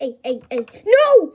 hey, hey, hey. No!